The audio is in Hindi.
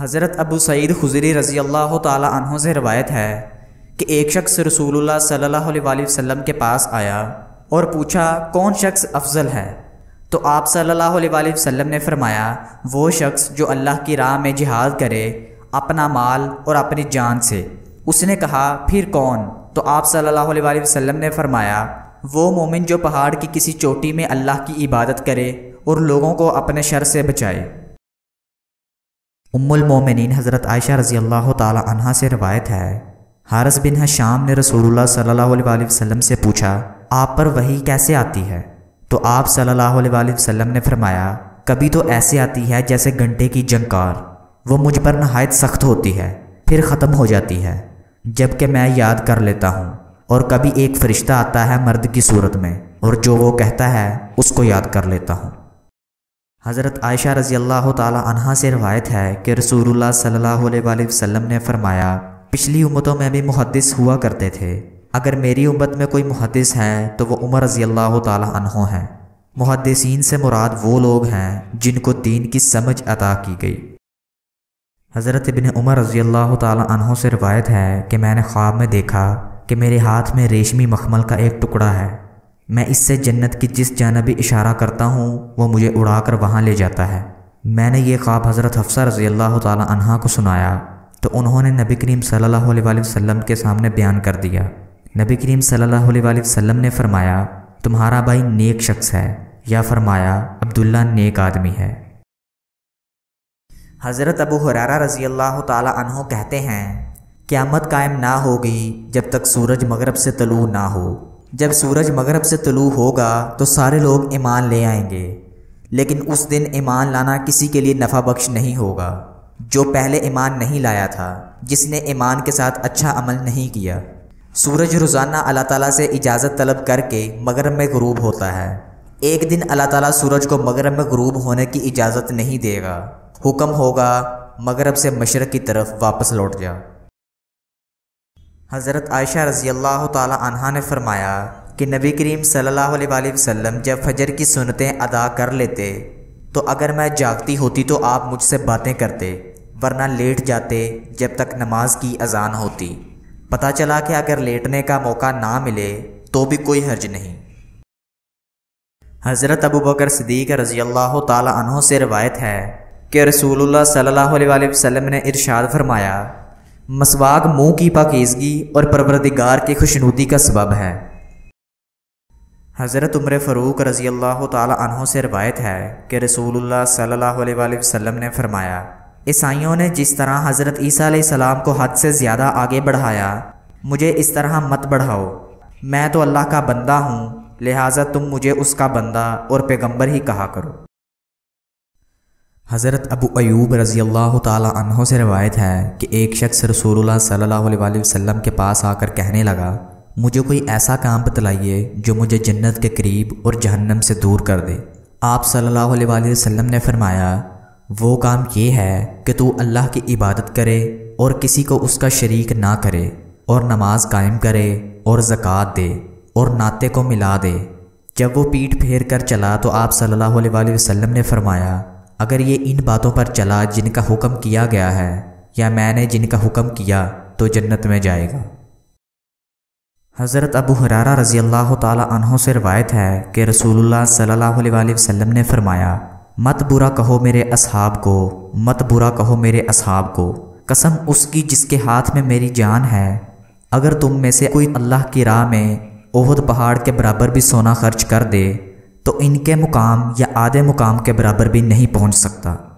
हज़रत अबू सईद खुजरी रज़ी अल्लाह तहों से रवायत है कि एक शख्स रसूलुल्लाह सल्लल्लाहु अलैहि वसल्लम के पास आया और पूछा, कौन शख्स अफजल है? तो आप सल्लल्लाहु अलैहि वसल्लम ने फरमाया, वो शख्स जो अल्लाह की राह में जिहाद करे अपना माल और अपनी जान से। उसने कहा, फिर कौन? तो आप सल्लल्लाहु अलैहि वसल्लम ने फरमाया वो मोमिन जो पहाड़ की किसी चोटी में अल्लाह की इबादत करे और लोगों को अपने शर से बचाए। उम्मुल मोमिनीन हज़रत आयशा रज़ी अल्लाह तहा से रवायत है। हारस बिन हशाम ने रसूलुल्लाह सल्लल्लाहु अलैहि वसल्लम से पूछा, आप पर वही कैसे आती है? तो आप सल्लल्लाहु अलैहि वसल्लम ने फरमाया, कभी तो ऐसे आती है जैसे घंटे की जंकार। वो मुझ पर नहायत सख्त होती है, फिर ख़त्म हो जाती है, जबकि मैं याद कर लेता हूँ। और कभी एक फरिश्ता आता है मर्द की सूरत में, और जो वो कहता है, उसको याद कर लेता हूँ। हज़रत आयशा रज़ी अल्लाह तहा से रवायत है कि रसूलुल्लाह सल्लल्लाहु अलैहि वसल्लम ने फरमाया, पिछली उम्मतों में भी मुहदस हुआ करते थे। अगर मेरी उम्मत में कोई मुहदस है तो वो उमर रज़ी अल्लाह तहों हैं। मुहदसिन से मुराद वो लोग हैं, जिनको दीन की समझ अता की गई। हज़रत इबन उमर रज़ी अल्लाह तहों से रवायत है कि मैंने ख्वाब में देखा कि मेरे हाथ में रेशमी मखमल का एक टुकड़ा है। मैं इससे जन्नत की जिस जानबी इशारा करता हूँ, वो मुझे उड़ाकर वहाँ ले जाता है। मैंने ये ख्वाब हज़रत हफ्सा रज़ी अल्लाह तहा को सुनाया तो उन्होंने नबी करीम सल्लल्लाहु अलैहि वसल्लम के सामने बयान कर दिया। नबी करीम सल्लल्लाहु अलैहि वसल्लम ने फरमाया, तुम्हारा भाई नेक शख्स है, या फरमाया, अब्दुल्ला नेक आदमी है। हज़रत अबू हुरारा रज़ी अल्लाह तहों कहते हैं क़्यामत कायम ना होगी जब तक सूरज मगरब से तलू ना हो। जब सूरज मगरब से तलू होगा तो सारे लोग ईमान ले आएँगे। लेकिन उस दिन ईमान लाना किसी के लिए नफ़ा बख्श नहीं होगा। जो पहले ईमान नहीं लाया था, जिसने ईमान के साथ अच्छा अमल नहीं किया। सूरज रोज़ाना अल्लाह ताला से इजाज़त तलब करके मगरब में गरूब होता है। एक दिन अल्लाह ताला सूरज को मगरब में गरूब होने की इजाज़त नहीं देगा। हुक्म होगा, मगरब से मशरक़ की तरफ़ वापस लौट जा। हज़रत आयशा रज़ी अल्लाह तहा ने फरमाया कि नबी करीम सल्लल्लाहु अलैहि वसल्लम जब फजर की सुनतें अदा कर लेते तो अगर मैं जागती होती तो आप मुझसे बातें करते, वरना लेट जाते जब तक नमाज़ की अजान होती। पता चला कि अगर लेटने का मौका ना मिले तो भी कोई हर्ज नहीं। हज़रत अबू बकर सदीक रज़ी अल्लाह तहों से रवायत है कि रसूलुल्लाह सल्लल्लाहु अलैहि वसल्लम ने इरशाद फरमाया मसवाक मुँह की पाकिजगी और परवरदिगार की खुशनुदी का सबब है। हज़रत उम्र फ़रूक रज़ी अल्लाह तहों से रवायत है कि सल्लल्लाहु अलैहि वसल्लम ने फरमाया, ईसाइयों ने जिस तरह हज़रत ईसा सलाम को हद से ज़्यादा आगे बढ़ाया, मुझे इस तरह मत बढ़ाओ। मैं तो अल्लाह का बंदा हूँ, लिहाजा तुम मुझे उसका बंदा और पैगंबर ही कहा करो। हज़रत अबू अयूब रज़ी अल्लाह तहों से रवायत है कि एक शख्स रसूलुल्लाह सल्लल्लाहु अलैहि वसल्लम के पास आकर कहने लगा, मुझे कोई ऐसा काम बतलाइए जो मुझे जन्नत के करीब और जहन्नम से दूर कर दे। आप सल्लल्लाहु अलैहि वसल्लम ने फरमाया, वो काम ये है कि तू अल्लाह की इबादत करे और किसी को उसका शरीक ना करे और नमाज़ कायम करे और ज़क़़त दे और नाते को मिला दे। जब वो पीठ फेर कर चला तो आप सल्लल्लाहु अलैहि वसल्लम ने फरमाया अगर ये इन बातों पर चला जिनका हुक्म किया गया है, या मैंने जिनका हुक्म किया तो जन्नत में जाएगा। हज़रत अबू हरारा रज़ी अल्लाह तहों से रवायत है कि रसूलुल्लाह सल्लल्लाहु अलैहि वसल्लम ने फरमाया, मत बुरा कहो मेरे असहाब को, मत बुरा कहो मेरे असहाब को। कसम उसकी जिसके हाथ में मेरी जान है, अगर तुम में से कोई अल्लाह की राह में ओहद पहाड़ के बराबर भी सोना खर्च कर दे तो इनके मुकाम या आधे मुकाम के बराबर भी नहीं पहुँच सकता।